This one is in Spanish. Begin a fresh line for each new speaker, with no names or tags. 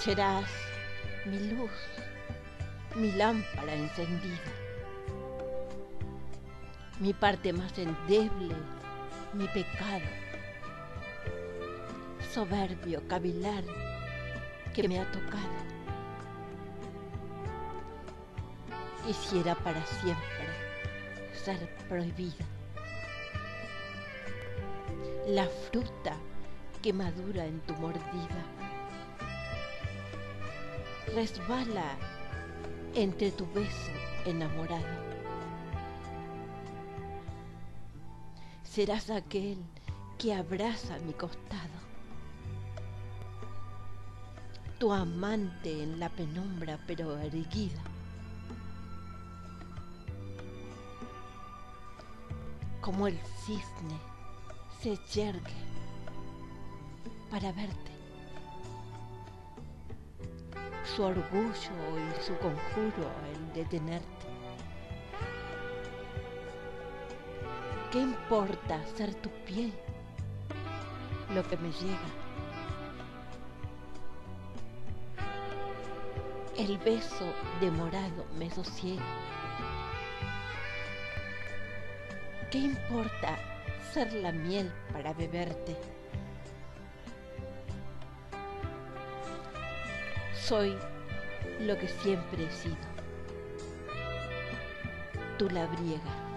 Serás mi luz, mi lámpara encendida, mi parte más endeble, mi pecado, soberbio cavilar que me ha tocado. Quisiera para siempre ser prohibida. La fruta que madura en tu mordida resbala entre tu beso enamorado. Serás aquel que abraza mi costado, tu amante en la penumbra pero erguida. Como el cisne se yergue para verte. Su orgullo y su conjuro el detenerte. ¿Qué importa ser tu piel lo que me llega? El beso demorado me sosiega. ¿Qué importa ser la miel para beberte? Soy lo que siempre he sido, tu labriega.